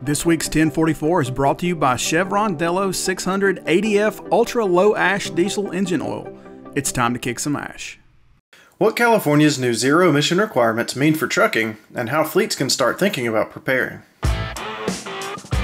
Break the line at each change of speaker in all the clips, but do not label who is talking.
This week's 1044 is brought to you by Chevron Delo 600 ADF Ultra Low Ash Diesel Engine Oil. It's time to kick some ash.
What California's new zero emission requirements mean for trucking, and how fleets can start thinking about preparing.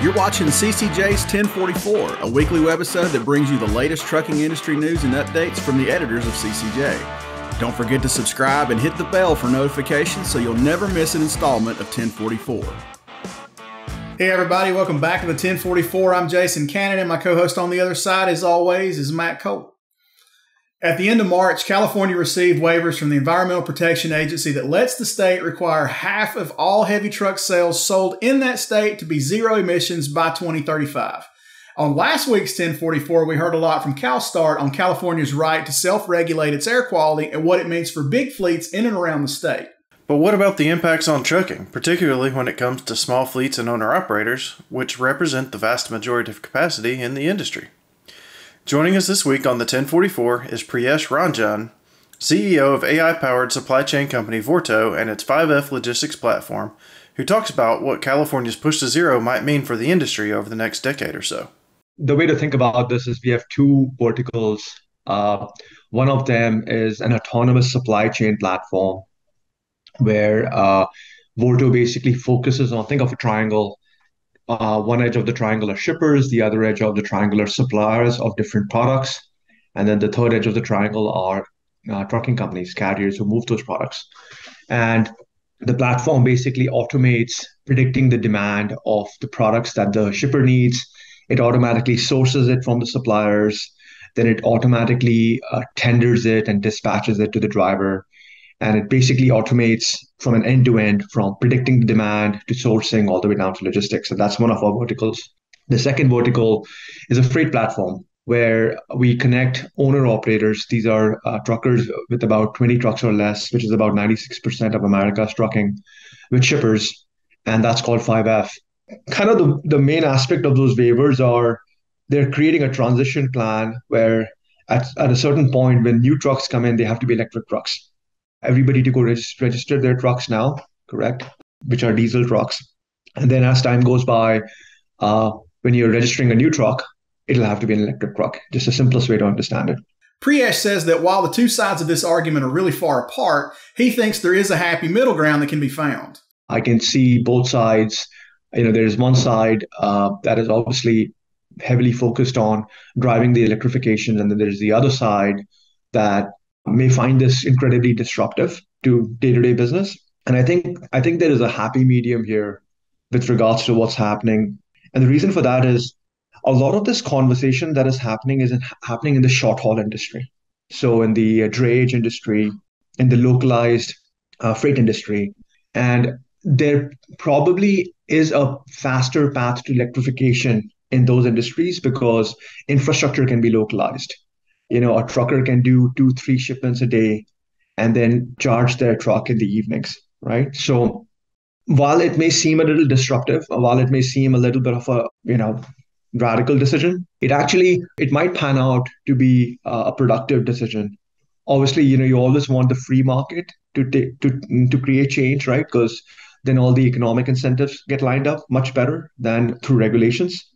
You're watching CCJ's 1044, a weekly webisode that brings you the latest trucking industry news and updates from the editors of CCJ. Don't forget to subscribe and hit the bell for notifications so you'll never miss an installment of 1044. Hey, everybody, welcome back to the 1044. I'm Jason Cannon, and my co host on the other side, as always, is Matt Cole. At the end of March, California received waivers from the Environmental Protection Agency that lets the state require half of all heavy truck sales sold in that state to be zero emissions by 2035. On last week's 1044, we heard a lot from CalSTART on California's right to self regulate its air quality and what it means for big fleets in and around the state.
But what about the impacts on trucking, particularly when it comes to small fleets and owner operators, which represent the vast majority of capacity in the industry? Joining us this week on the 1044 is Priyesh Ranjan, CEO of AI powered supply chain company Vorto and its 5F logistics platform, who talks about what California's push to zero might mean for the industry over the next decade or so.
The way to think about this is we have two verticals. Uh, one of them is an autonomous supply chain platform where uh, basically focuses on think of a triangle. Uh, one edge of the triangle are shippers, the other edge of the triangle are suppliers of different products, and then the third edge of the triangle are uh, trucking companies, carriers who move those products. And the platform basically automates predicting the demand of the products that the shipper needs. It automatically sources it from the suppliers. Then it automatically uh, tenders it and dispatches it to the driver and it basically automates from an end to end from predicting the demand to sourcing all the way down to logistics. And that's one of our verticals. The second vertical is a freight platform where we connect owner operators. These are uh, truckers with about 20 trucks or less which is about 96% of america's trucking with shippers. And that's called 5f kind of the, the main aspect of those waivers are they're creating a transition plan where at, at a certain point when new trucks come in they have to be electric trucks everybody to go register, register their trucks now, correct? Which are diesel trucks. And then as time goes by, uh, when you're registering a new truck, it'll have to be an electric truck. Just the simplest way to understand it.
Priyesh says that while the two sides of this argument are really far apart, he thinks there is a happy middle ground that can be found.
I can see both sides. You know, there's one side uh, that is obviously heavily focused on driving the electrification, and then there's the other side that may find this incredibly disruptive to day-to-day business. And I think I think there is a happy medium here with regards to what's happening. And the reason for that is a lot of this conversation that is happening is in, happening in the short haul industry. So in the uh, drayage industry, in the localized uh, freight industry, and there probably is a faster path to electrification in those industries because infrastructure can be localized you know a trucker can do two three shipments a day and then charge their truck in the evenings right? So while it may seem a little disruptive while it may seem a little bit of a you know radical decision it actually it might pan out to be a productive decision. Obviously you know you always want the free market to take to to create change right? Because then all the economic incentives get lined up much better than through regulations.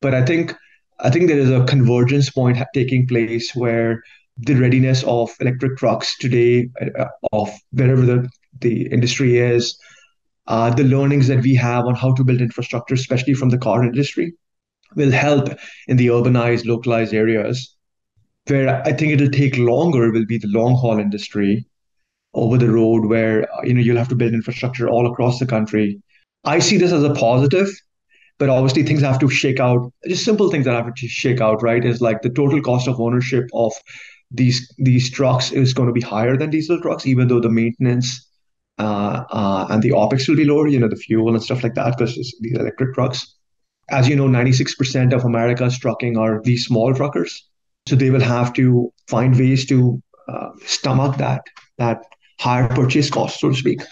But i think I think there is a convergence point taking place where the readiness of electric trucks today, uh, of wherever the, the industry is, uh, the learnings that we have on how to build infrastructure, especially from the car industry, will help in the urbanized, localized areas. Where I think it'll take longer will be the long haul industry over the road, where you know you'll have to build infrastructure all across the country. I see this as a positive but obviously things have to shake out. Just simple things that have to shake out right is like the total cost of ownership of these these trucks is going to be higher than diesel trucks even though the maintenance uh, uh, and the opex will be lower you know the fuel and stuff like that because these electric trucks. As you know 96% of america's trucking are these small truckers. So they will have to find ways to uh, stomach that that higher purchase cost so to speak.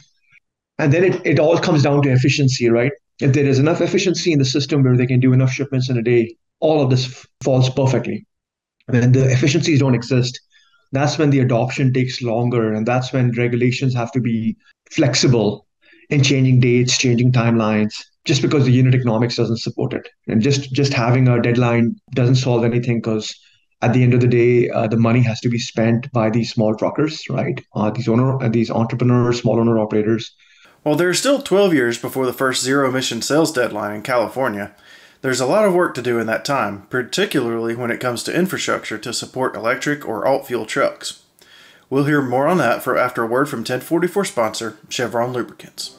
And then it, it all comes down to efficiency right if there is enough efficiency in the system where they can do enough shipments in a day, all of this f- falls perfectly. When the efficiencies don't exist, that's when the adoption takes longer, and that's when regulations have to be flexible in changing dates, changing timelines. just because the unit economics doesn't support it. And just just having a deadline doesn't solve anything because at the end of the day, uh, the money has to be spent by these small truckers, right? Uh, these owner, these entrepreneurs, small owner operators.
While there are still 12 years before the first zero emission sales deadline in California, there's a lot of work to do in that time, particularly when it comes to infrastructure to support electric or alt fuel trucks. We'll hear more on that for after a word from 1044 sponsor Chevron Lubricants.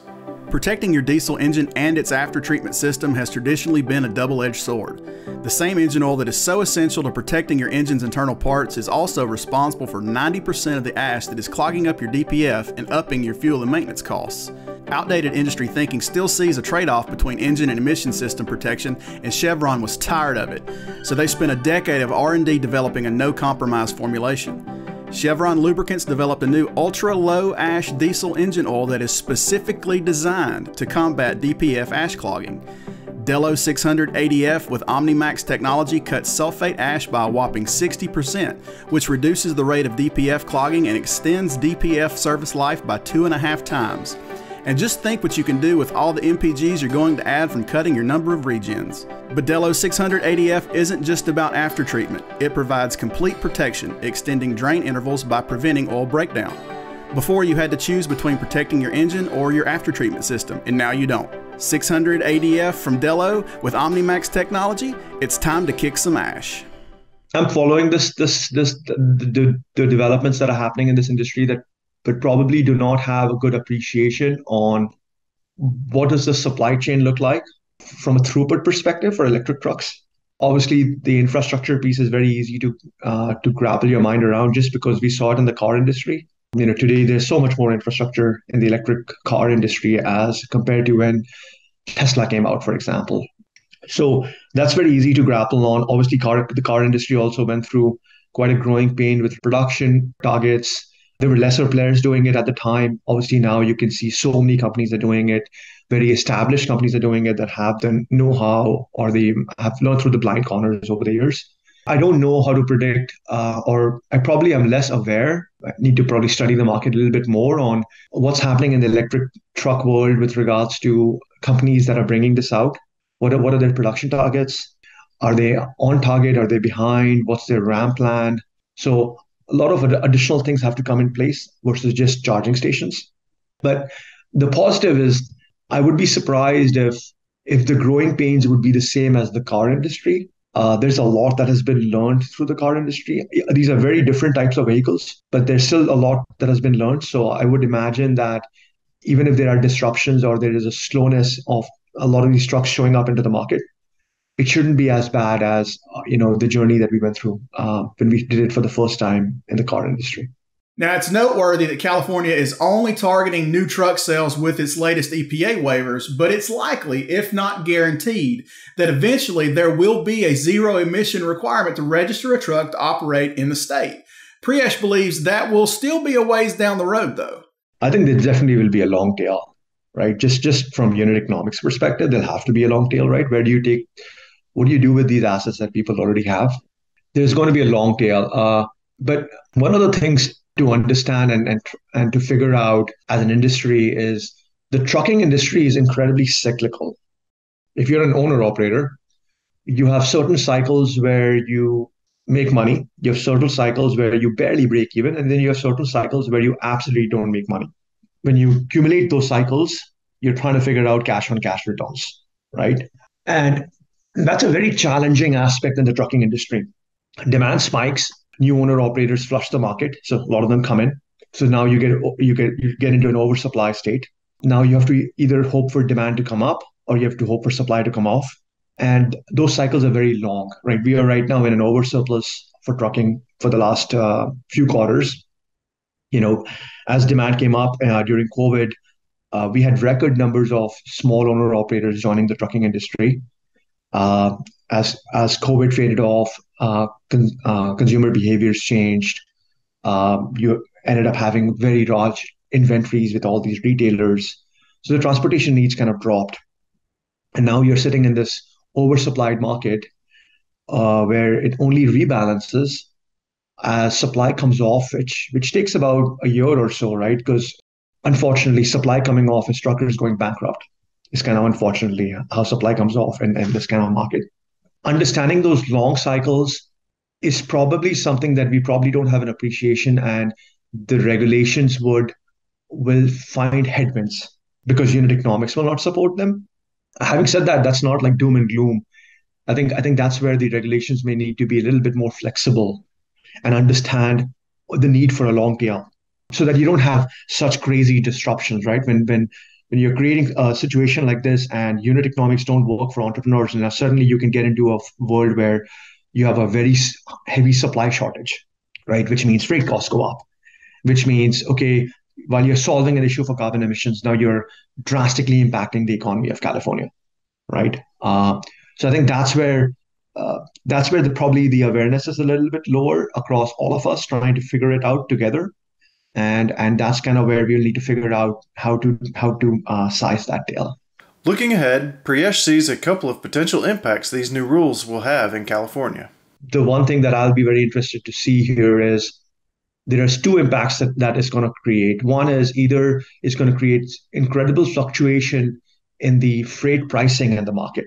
Protecting your diesel engine and its after treatment system has traditionally been a double edged sword. The same engine oil that is so essential to protecting your engine's internal parts is also responsible for 90% of the ash that is clogging up your DPF and upping your fuel and maintenance costs. Outdated industry thinking still sees a trade off between engine and emission system protection, and Chevron was tired of it. So they spent a decade of R&D developing a no-compromise formulation. Chevron Lubricants developed a new ultra low ash diesel engine oil that is specifically designed to combat DPF ash clogging. Delo 600 ADF with OmniMax technology cuts sulfate ash by a whopping 60%, which reduces the rate of DPF clogging and extends DPF service life by two and a half times. And just think what you can do with all the MPGs you're going to add from cutting your number of regens. Bedello 600 ADF isn't just about after treatment, it provides complete protection, extending drain intervals by preventing oil breakdown. Before you had to choose between protecting your engine or your after treatment system, and now you don't. 600 ADF from Delo with OmniMax technology, it's time to kick some ash.
I'm following this this this the, the, the developments that are happening in this industry that but probably do not have a good appreciation on what does the supply chain look like from a throughput perspective for electric trucks. Obviously, the infrastructure piece is very easy to uh, to grapple your mind around just because we saw it in the car industry. You know, today there's so much more infrastructure in the electric car industry as compared to when Tesla came out, for example. So that's very easy to grapple on. Obviously, car the car industry also went through quite a growing pain with production targets there were lesser players doing it at the time. Obviously, now you can see so many companies are doing it. Very established companies are doing it that have the know-how or they have learned through the blind corners over the years. I don't know how to predict, uh, or I probably am less aware. I need to probably study the market a little bit more on what's happening in the electric truck world with regards to companies that are bringing this out. What are, what are their production targets? Are they on target? Are they behind? What's their ramp plan? So a lot of additional things have to come in place versus just charging stations. But the positive is, I would be surprised if if the growing pains would be the same as the car industry. Uh, there's a lot that has been learned through the car industry. These are very different types of vehicles, but there's still a lot that has been learned. So I would imagine that even if there are disruptions or there is a slowness of a lot of these trucks showing up into the market, it shouldn't be as bad as you know the journey that we went through uh, when we did it for the first time in the car industry.
Now, it's noteworthy that California is only targeting new truck sales with its latest EPA waivers, but it's likely, if not guaranteed, that eventually there will be a zero emission requirement to register a truck to operate in the state. Priyesh believes that will still be a ways down the road, though.
I think there definitely will be a long tail, right? Just just from unit economics perspective, there'll have to be a long tail, right? Where do you take what do you do with these assets that people already have? There's going to be a long tail. Uh, but one of the things to understand and, and, and to figure out as an industry is the trucking industry is incredibly cyclical. If you're an owner operator, you have certain cycles where you make money, you have certain cycles where you barely break even, and then you have certain cycles where you absolutely don't make money. When you accumulate those cycles, you're trying to figure out cash on cash returns, right? And that's a very challenging aspect in the trucking industry. Demand spikes, new owner operators flush the market, so a lot of them come in. So now you get you get you get into an oversupply state. Now you have to either hope for demand to come up or you have to hope for supply to come off. And those cycles are very long, right? We are right now in an oversurplus for trucking for the last uh, few quarters. You know, as demand came up uh, during COVID, uh, we had record numbers of small owner operators joining the trucking industry. Uh, as as COVID faded off, uh, con, uh, consumer behaviors changed. Um, you ended up having very large inventories with all these retailers, so the transportation needs kind of dropped, and now you're sitting in this oversupplied market uh, where it only rebalances as supply comes off, which which takes about a year or so, right? Because unfortunately, supply coming off is truckers going bankrupt is kind of unfortunately how supply comes off in, in this kind of market. Understanding those long cycles is probably something that we probably don't have an appreciation and the regulations would will find headwinds because unit economics will not support them. Having said that, that's not like doom and gloom. I think I think that's where the regulations may need to be a little bit more flexible and understand the need for a long tail so that you don't have such crazy disruptions, right? When when when you're creating a situation like this and unit economics don't work for entrepreneurs, and suddenly you can get into a world where you have a very heavy supply shortage, right? Which means freight costs go up, which means okay, while you're solving an issue for carbon emissions, now you're drastically impacting the economy of California, right? Uh, so I think that's where uh, that's where the, probably the awareness is a little bit lower across all of us trying to figure it out together and and that's kind of where we'll need to figure out how to how to uh, size that tail
looking ahead priyesh sees a couple of potential impacts these new rules will have in california.
The one thing that i'll be very interested to see here is there's two impacts that that is going to create. One is either it's going to create incredible fluctuation in the freight pricing in the market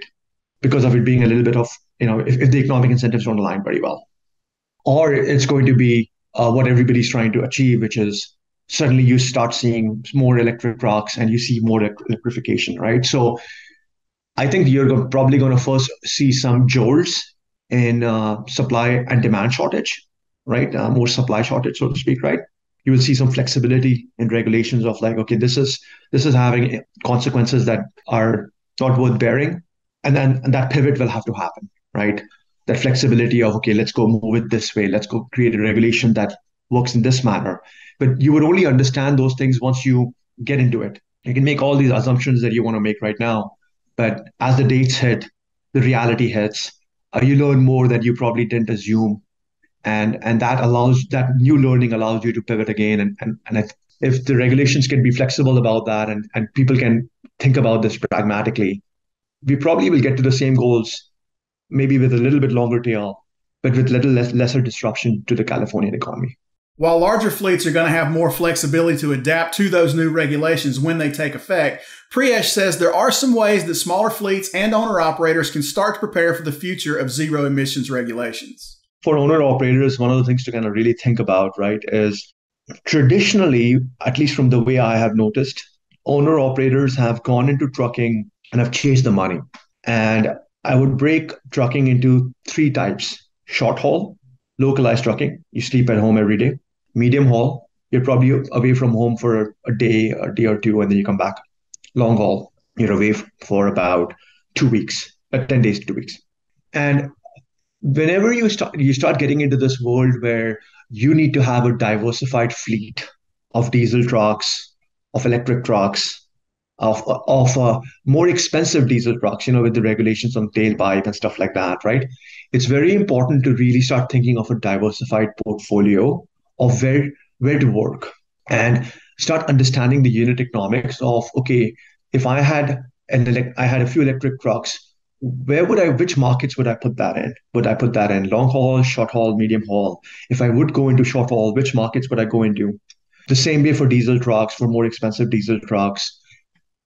because of it being a little bit of you know if, if the economic incentives don't align very well. Or it's going to be uh, what everybody's trying to achieve which is suddenly you start seeing more electric trucks and you see more electrification right? So i think you're probably going to first see some jolts in uh, supply and demand shortage right? Uh, more supply shortage so to speak right? You will see some flexibility in regulations of like okay this is this is having consequences that are not worth bearing and then and that pivot will have to happen right that flexibility of okay let's go move it this way. Let's go create a regulation that works in this manner. But you would only understand those things once you get into it. You can make all these assumptions that you want to make right now but as the dates hit the reality hits uh, you learn more that you probably didn't assume. And and that allows that new learning allows you to pivot again. And and, and if, if the regulations can be flexible about that and, and people can think about this pragmatically we probably will get to the same goals, maybe with a little bit longer tail, but with little less, lesser disruption to the Californian economy.
While larger fleets are going to have more flexibility to adapt to those new regulations when they take effect, Priyesh says there are some ways that smaller fleets and owner operators can start to prepare for the future of zero emissions regulations.
For owner operators, one of the things to kind of really think about, right, is traditionally, at least from the way I have noticed, owner operators have gone into trucking and I've chased the money. And I would break trucking into three types short haul, localized trucking, you sleep at home every day, medium haul, you're probably away from home for a day, a day or two, and then you come back. Long haul, you're away for about two weeks, uh, 10 days, to two weeks. And whenever you start you start getting into this world where you need to have a diversified fleet of diesel trucks, of electric trucks, of of uh, more expensive diesel trucks, you know, with the regulations on tailpipe and stuff like that, right? It's very important to really start thinking of a diversified portfolio of where where to work and start understanding the unit economics of okay, if I had an elect- I had a few electric trucks, where would I which markets would I put that in? Would I put that in long haul, short haul, medium haul? If I would go into short haul, which markets would I go into? The same way for diesel trucks, for more expensive diesel trucks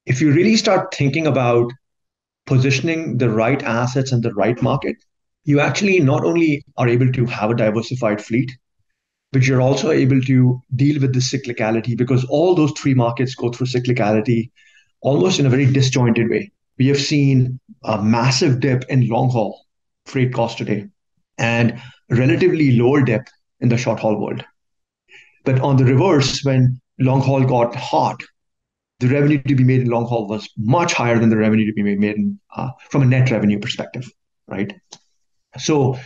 if you really start thinking about positioning the right assets in the right market, you actually not only are able to have a diversified fleet, but you're also able to deal with the cyclicality because all those three markets go through cyclicality almost in a very disjointed way. We have seen a massive dip in long haul freight cost today and relatively lower dip in the short haul world. But on the reverse, when long haul got hot, the revenue to be made in long haul was much higher than the revenue to be made in, uh, from a net revenue perspective, right? So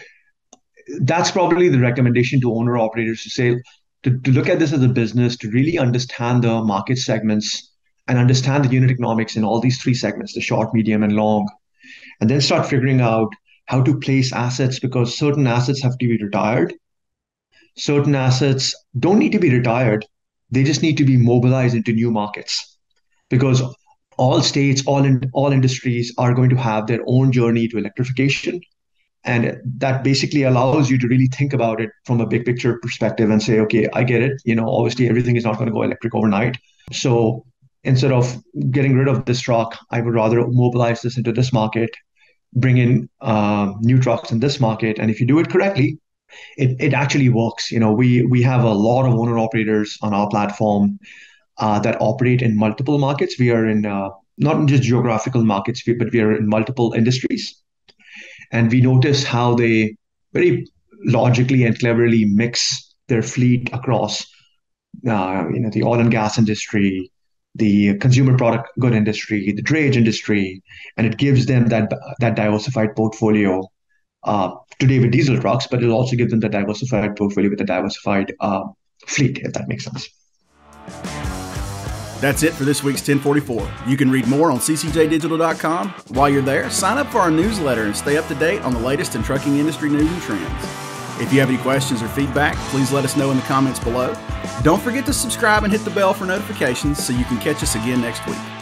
that's probably the recommendation to owner operators to say to, to look at this as a business to really understand the market segments and understand the unit economics in all these three segments the short medium and long and then start figuring out how to place assets because certain assets have to be retired. Certain assets don't need to be retired. They just need to be mobilized into new markets because all states, all in, all industries are going to have their own journey to electrification, and that basically allows you to really think about it from a big picture perspective and say, okay, I get it. You know, obviously everything is not going to go electric overnight. So instead of getting rid of this truck, I would rather mobilize this into this market, bring in uh, new trucks in this market, and if you do it correctly, it, it actually works. You know, we we have a lot of owner operators on our platform uh, that operate in multiple markets. We are in uh, not just geographical markets, but we are in multiple industries, and we notice how they very logically and cleverly mix their fleet across, uh, you know, the oil and gas industry, the consumer product good industry, the drayage industry, and it gives them that that diversified portfolio uh, today with diesel trucks, but it'll also give them the diversified portfolio with a diversified uh, fleet, if that makes sense.
That's it for this week's 1044. You can read more on ccjdigital.com. While you're there, sign up for our newsletter and stay up to date on the latest in trucking industry news and trends. If you have any questions or feedback, please let us know in the comments below. Don't forget to subscribe and hit the bell for notifications so you can catch us again next week.